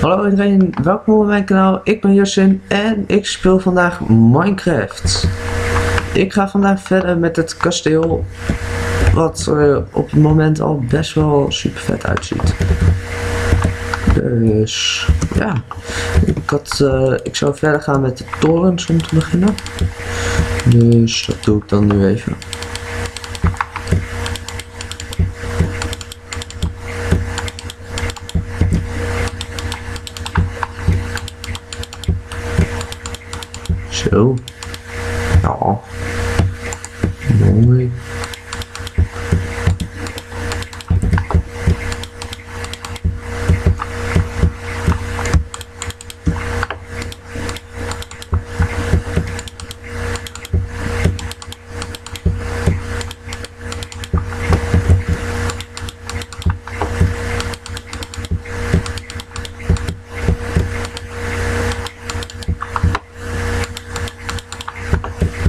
Hallo iedereen, welkom op mijn kanaal. Ik ben Justin en ik speel vandaag Minecraft. Ik ga vandaag verder met het kasteel, wat er op het moment al best wel super vet uitziet. Dus ja, ik, had, eh, ik zou verder gaan met de torens om te beginnen. Dus dat doe ik dan nu even. Zo. Ja. Mooi.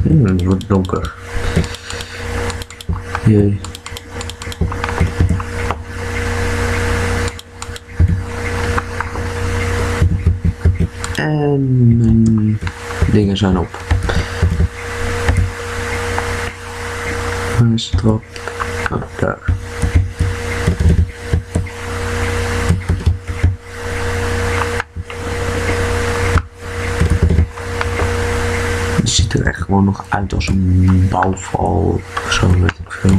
Hmm, het wordt donker. Jee. En dingen zijn op. Waar? Oh, daar. Gewoon nog uit als een bouwval of zo, weet ik veel.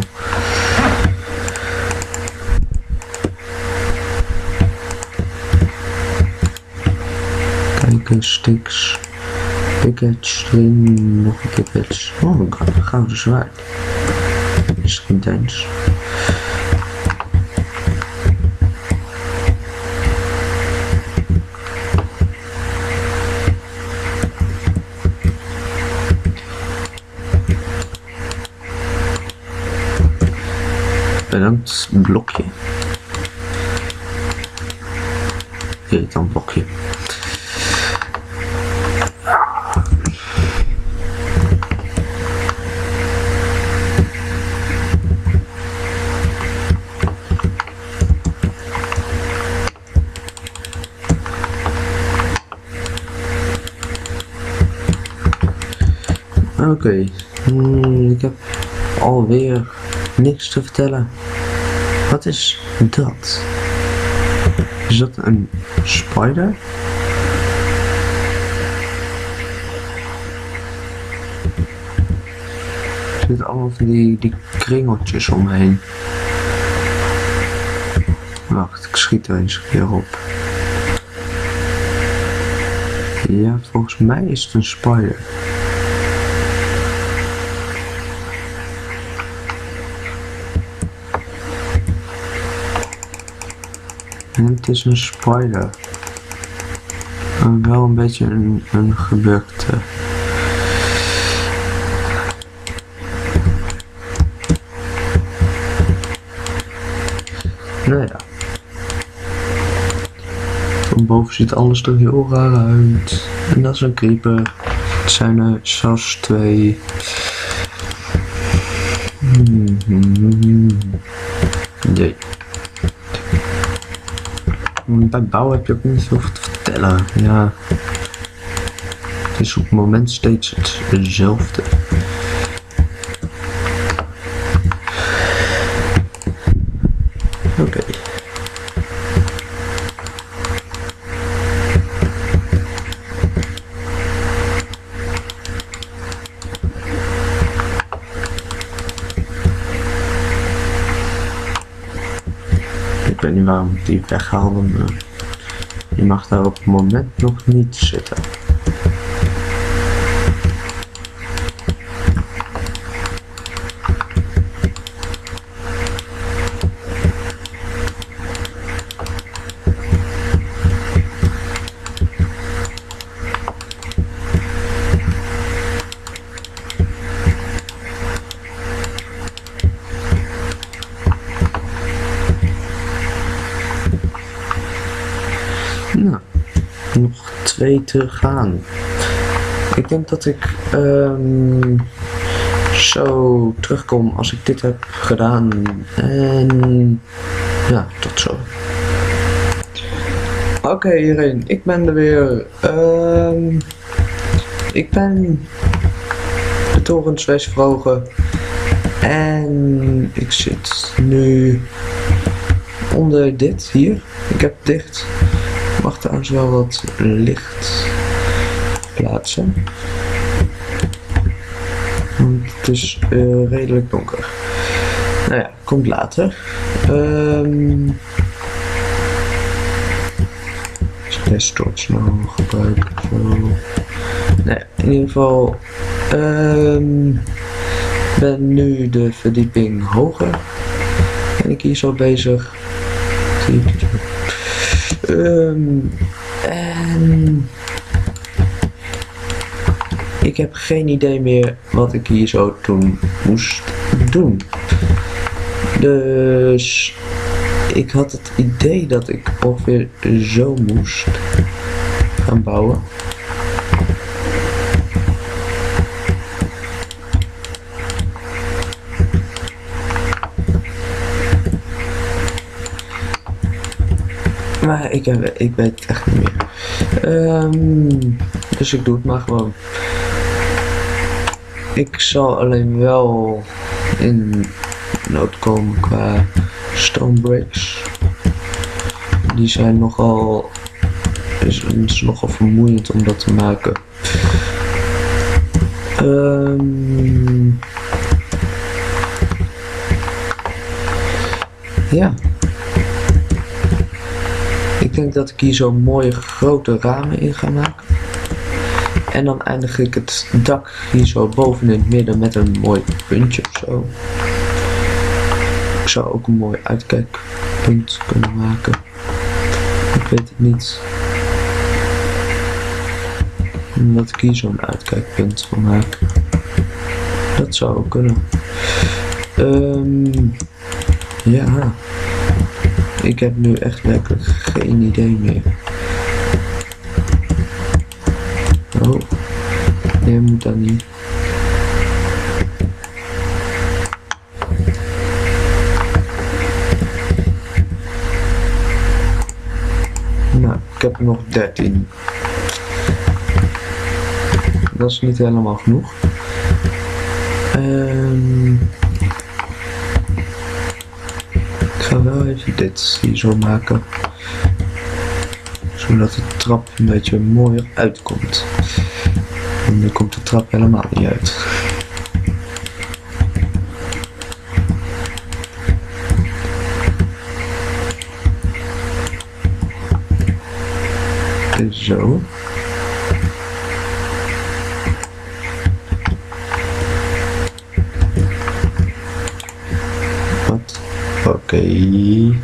Kijken, sticks, pickets, erin, nog een pickets. Oh, een gouden zwaard. Misschien eens. Bedankt, blokje. Heet dan blokje. Oké, hmm, ik heb alweer niks te vertellen. Wat is dat? Is dat een spider? Er zitten allemaal van die, die kringeltjes omheen. Wacht, ik schiet er eens een keer op. Ja, volgens mij is het een spider. En het is een spider. Maar wel een beetje een, een gebukte. Nou ja. Van boven ziet alles er heel raar uit. En dat is een creeper. Het zijn er zelfs twee. Hmm, hmm, hmm. Bij bouwen heb je ook niet zoveel te vertellen. Ja. Het is op het moment steeds hetzelfde. Oké. Ik weet niet waarom die weghaalde, maar je mag daar op het moment nog niet zitten. Te gaan. Ik denk dat ik ehm, zo terugkom als ik dit heb gedaan. En ja, tot zo. Oké iedereen, ik ben er weer. Ehm ik ben de torens en ik zit nu onder dit hier. Ik heb dicht. Mag trouwens wel wat licht plaatsen. Want het is eh, redelijk donker. Nou ja, komt later. Ehm deze torch nou gebruiken. Nee, in ieder geval. ehm ben nu de verdieping hoger. Ben ik hier zo bezig. Zie Ehm, en ik heb geen idee meer wat ik hier zo toen moest doen. Dus ik had het idee dat ik ongeveer zo moest gaan bouwen. Ik, heb, ik weet het echt niet meer. Ehm, dus ik doe het maar gewoon. Ik zal alleen wel in nood komen qua stone bricks. Die zijn nogal. Is, is nogal vermoeiend om dat te maken. Ehm ja. Ik denk dat ik hier zo'n mooie grote ramen in ga maken. En dan eindig ik het dak hier zo boven in het midden met een mooi puntje of zo. Ik zou ook een mooi uitkijkpunt kunnen maken. Ik weet het niet. Omdat ik hier zo'n uitkijkpunt van maak. Dat zou ook kunnen. Ehm ja. Ik heb nu echt werkelijk geen idee meer. Oh. Nee, moet dat niet. Nou, ik heb nog 13. Dat is niet helemaal genoeg. Ehm ga wel even dit hier zo maken. Zodat de trap een beetje mooier uitkomt. En nu komt de trap helemaal niet uit. Zo. Oké.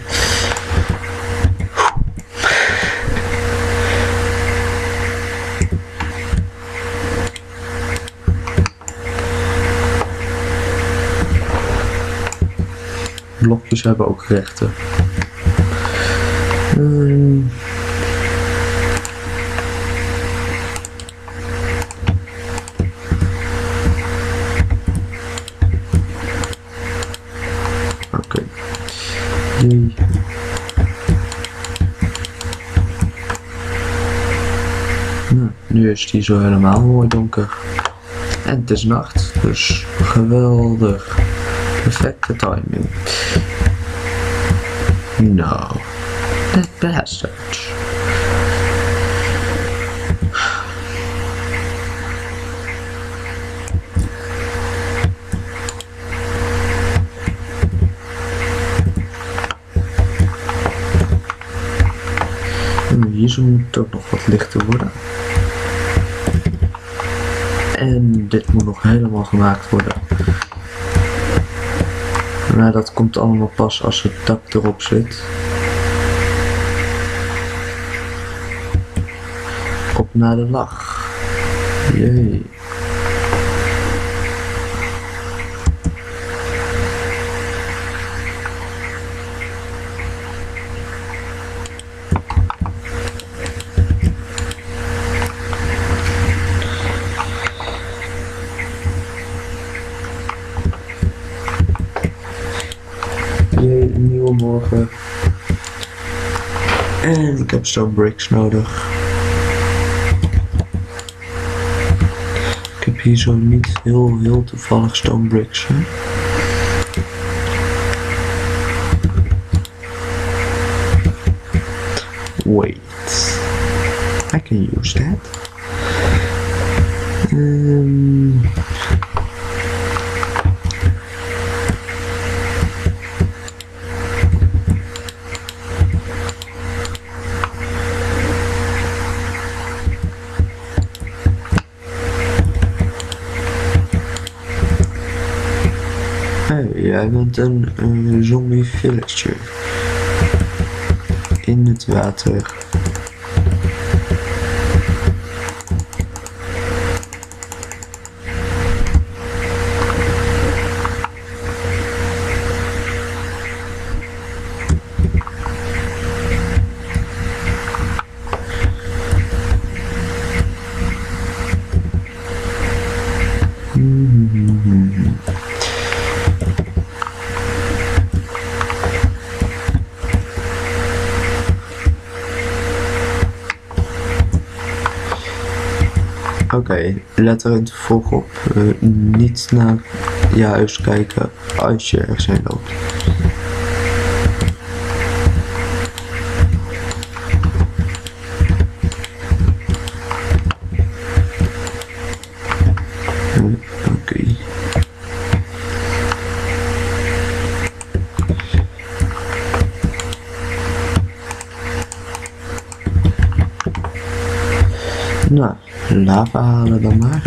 Blokjes hebben ook rechten. Hmm. Nu is die zo helemaal mooi donker. En het is nacht, dus geweldig. Perfecte timing. Nou, that bastard. En hier zo moet het ook nog wat lichter worden. En dit moet nog helemaal gemaakt worden. Maar dat komt allemaal pas als het dak erop zit. Op naar de lach. Jee. Jee, nieuwe morgen. En ik heb stone bricks nodig. Ik heb hier zo niet heel, heel toevallig stone bricks. Hè? Wait. I can use that. Um, jij bent een eh, zombie villager. In het water. Oké, let er in het op. eh, niet naar je huis kijken als je ergens heen loopt. Eh, Oké. Nou, lava halen dan maar.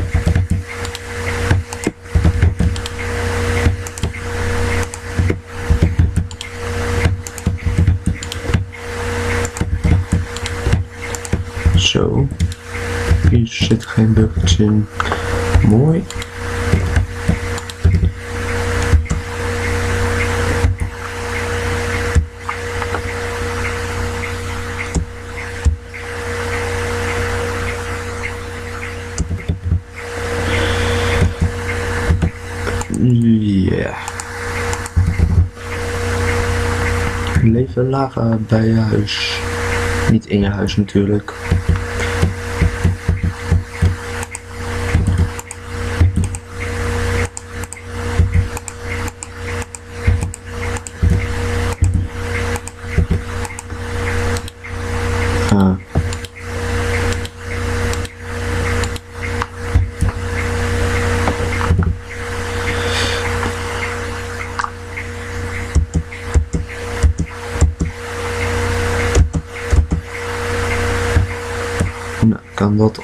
Zo. Hier zit geen buckets in. Mooi. Ja. Leven lager bij je huis. Niet in je huis natuurlijk.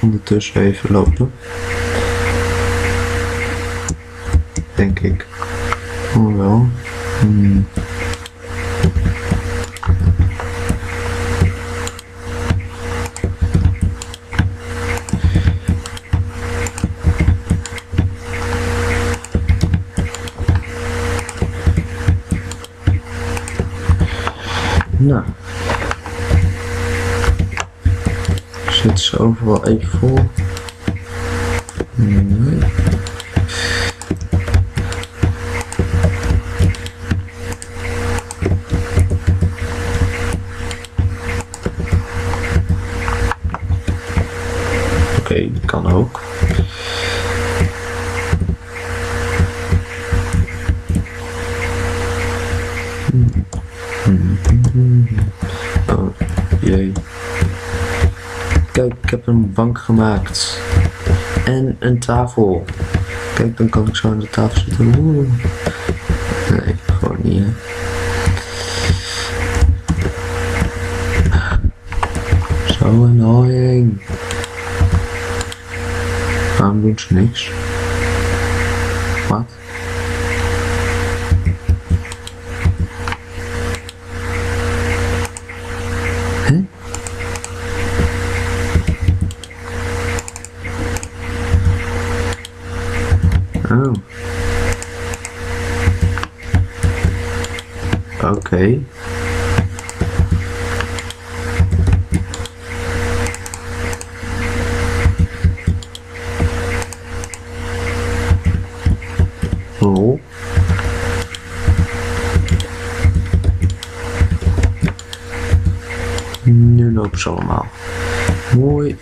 Ondertussen even lopen. Denk ik. Oh wel. Hmm. Nou. Zit ze overal even vol? Nee. Heb een bank gemaakt. En een tafel. Kijk, dan kan ik zo aan de tafel zitten. Oeh. Nee, gewoon niet, hè. Zo annoying. Waarom doen ze niks? Wat? Hè? Oh. Oké. Oh. lopen ze allemaal. Mooi.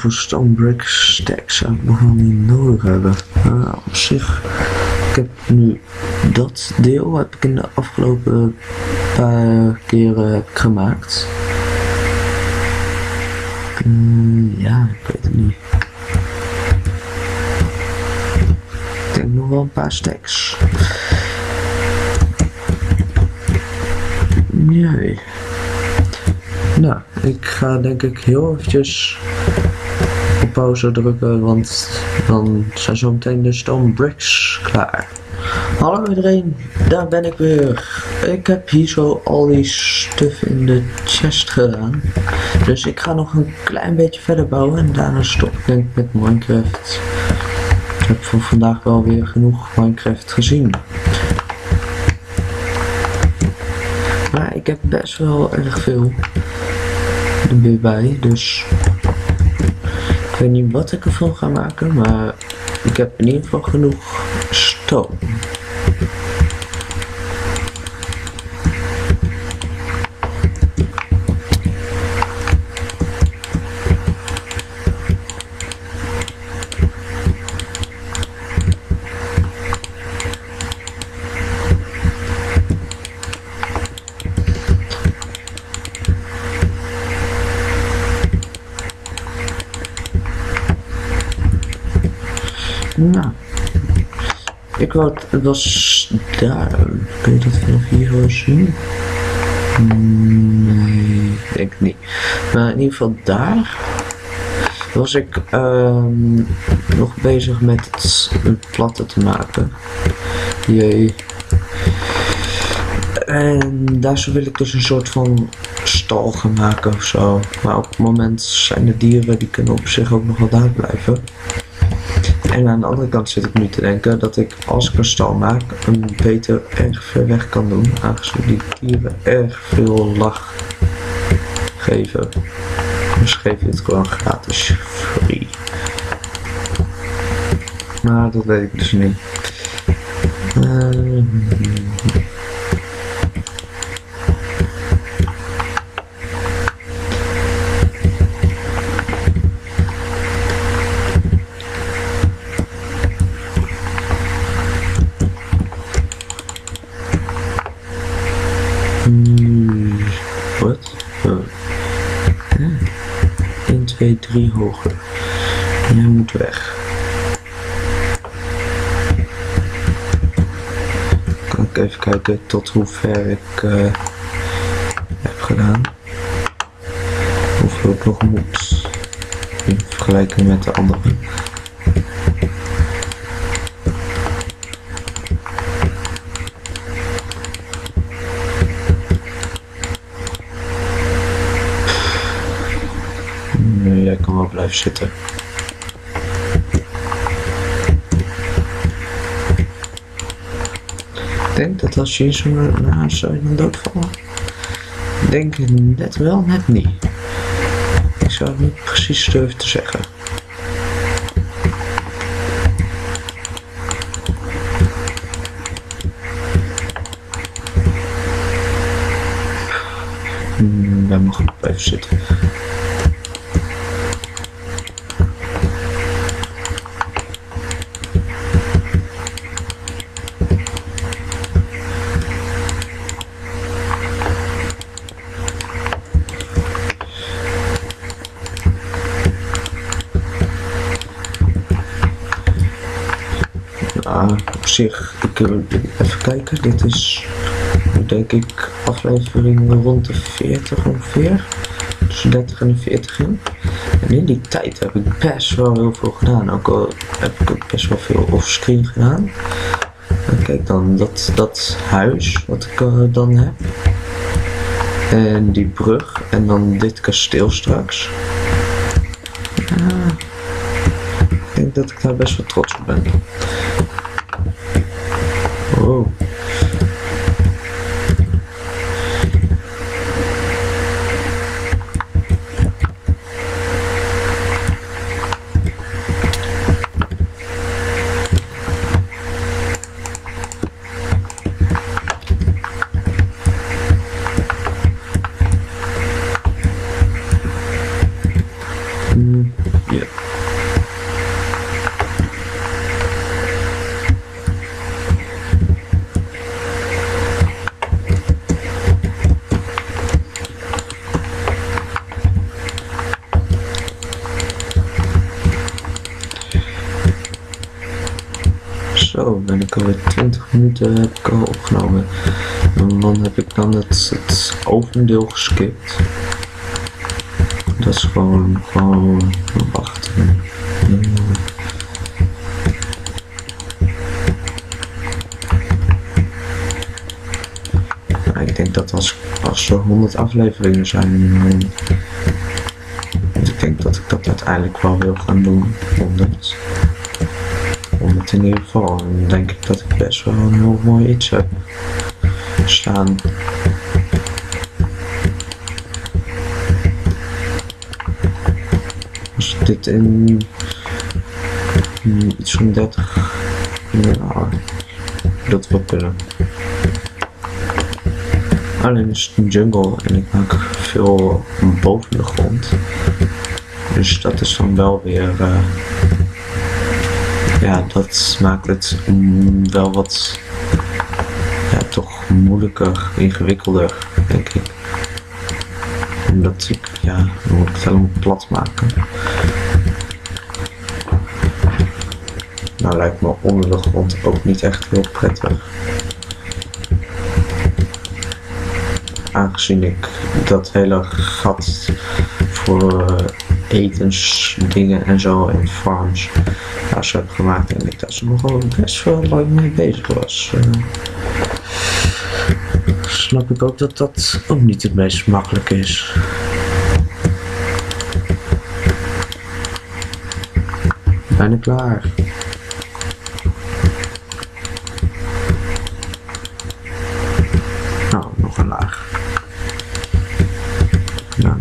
Voor stone brick stacks zou ik nog wel niet nodig hebben. Op zich, ik heb nu dat deel heb ik in de afgelopen paar keren gemaakt. Mm, ja, ik weet het niet. Ik denk nog wel een paar stacks. Nee. Nou, ik ga denk ik heel eventjes pauze drukken, want dan zijn zo meteen de stone bricks klaar. Hallo iedereen, daar ben ik weer. Ik heb hier zo al die stuff in de chest gedaan. Dus ik ga nog een klein beetje verder bouwen en daarna stop ik denk met Minecraft. Ik heb voor vandaag wel weer genoeg Minecraft gezien. Maar ik heb best wel erg veel er weer bij, dus weet niet wat ik ervan ga maken, maar ik heb in ieder geval genoeg stoom. Nou, ik wou, het was daar, kun je dat vanaf hier zo zien? Nee, ik denk niet. Maar in ieder geval daar was ik ehm, nog bezig met het, platte te maken. Jee. En daar wil ik dus een soort van stal gaan maken of zo. Maar op het moment zijn de dieren die kunnen op zich ook nog wel daar blijven. En aan de andere kant zit ik nu te denken dat ik als ik een stal maak, een beter erg ver weg kan doen. Aangezien die dieren erg veel lach geven. Dus geef je het gewoon gratis free. Maar dat weet ik dus niet. Uh, 2, 3 hoger. Jij moet weg. Kan ik even kijken tot hoe ver ik uh, heb gedaan. Hoeveel ik nog moet. In vergelijking met de andere. Nee, jij kan wel blijven zitten. Ik denk dat als je zo naar zou je dan doodvallen. Ik denk net wel, net niet. Ik zou het niet precies durven te zeggen. Hmm, Wij mogen nog blijven zitten. Zich, ik even kijken. Dit is, denk ik, aflevering rond de 40 ongeveer. Tussen 30 en de 40 in. En in die tijd heb ik best wel heel veel gedaan. Ook al heb ik best wel veel offscreen gedaan. Kijk dan, dat, dat huis wat ik uh, dan heb. En die brug. En dan dit kasteel straks. Ik denk dat ik daar best wel trots op ben. Zo, ben ik alweer 20 minuten heb ik al opgenomen. En dan heb ik dan het, het overdeel geskipt. Dat is gewoon, gewoon, wachten. ik denk dat als, er 100 afleveringen zijn, ik denk dat ik dat uiteindelijk wel wil gaan doen. 100. 100 in ieder geval. Dan denk ik dat ik best wel een heel mooi iets heb staan. Als dit in iets van 30, ja, dat wel kunnen. Alleen is het een jungle en ik maak veel boven de grond. Dus dat is dan wel weer. Uh, ja, dat maakt het wel wat. Ja, toch moeilijker, ingewikkelder, denk ik. Omdat ik, ja, moet ik het helemaal plat maken. Nou lijkt me onder de grond ook niet echt heel prettig. aangezien ik dat hele gat voor uh, etensdingen en zo in farms als heb gemaakt en ik daar zo nog wel best wel lang mee bezig was. Uh, snap ik ook dat dat ook niet het meest makkelijk is. Bijna klaar.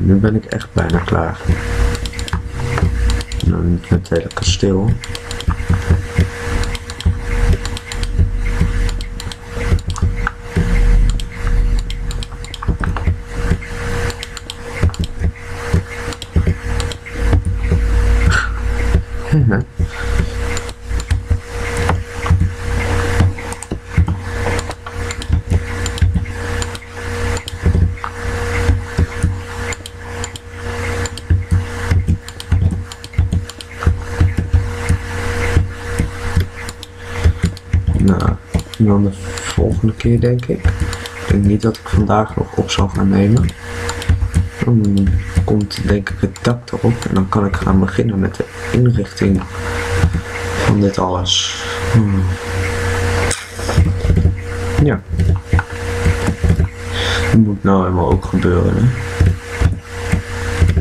nu ben ik echt bijna klaar. Nou, niet met het hele kasteel. De volgende keer denk ik. Ik denk niet dat ik vandaag nog op zal gaan nemen. Dan komt denk ik het dak erop en dan kan ik gaan beginnen met de inrichting van dit alles. Hmm. Ja. Dat moet nou helemaal ook gebeuren. Hè?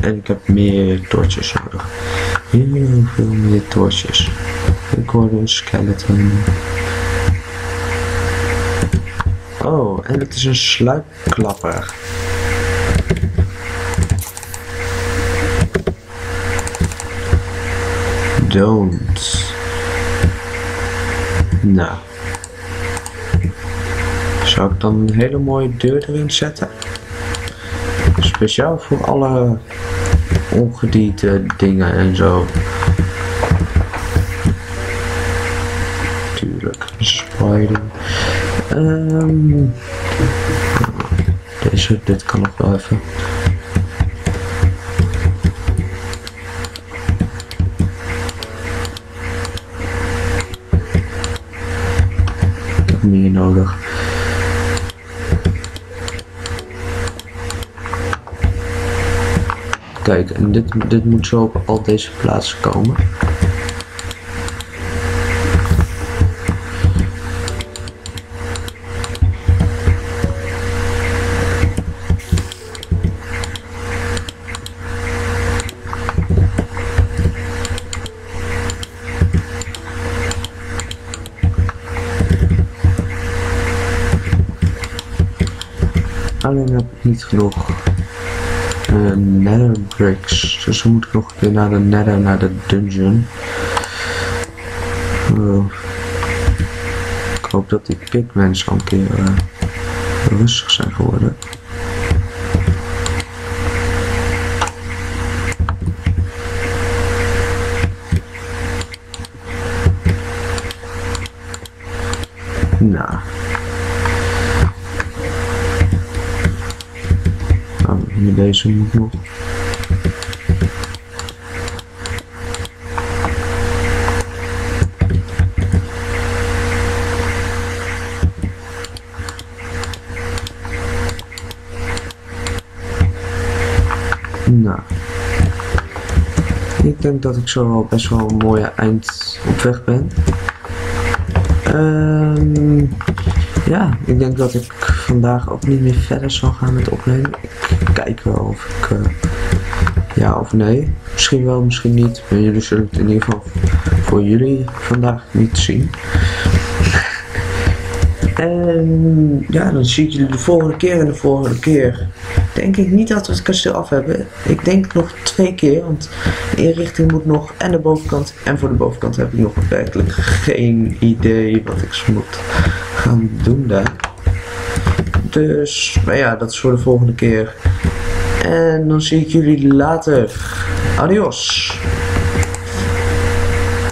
En ik heb meer torches nodig. Heel veel meer torches. Ik hoorde een skeleton. Oh, en het is een sluipklapper. Don't. Nou. Zou ik dan een hele mooie deur erin zetten? Speciaal voor alle ongedierte dingen en zo. Tuurlijk, spider. Um, deze, dit kan nog wel even. meer nodig. Kijk, en dit, dit moet zo op al deze plaatsen komen. Alleen heb ik niet genoeg uh, nether bricks. Dus dan moet ik nog een keer naar de nether, naar de dungeon. Uh, ik hoop dat die pigments al een keer uh, rustig zijn geworden. Nou. Met deze nog. Nou. Ik denk dat ik zo wel best wel een mooie eind op weg ben. Ehm, ja, ik denk dat ik vandaag ook niet meer verder zal gaan met opnemen. Ik kijk wel of ik uh, ja of nee. Misschien wel, misschien niet. Maar jullie zullen het in ieder geval voor jullie vandaag niet zien. En ja, dan zie ik jullie de volgende keer en de volgende keer. Denk ik niet dat we het kasteel af hebben. Ik denk nog twee keer, want de inrichting moet nog en de bovenkant. En voor de bovenkant heb ik nog werkelijk geen idee wat ik moet gaan doen daar. Dus, maar ja, dat is voor de volgende keer. En dan zie ik jullie later. Adios.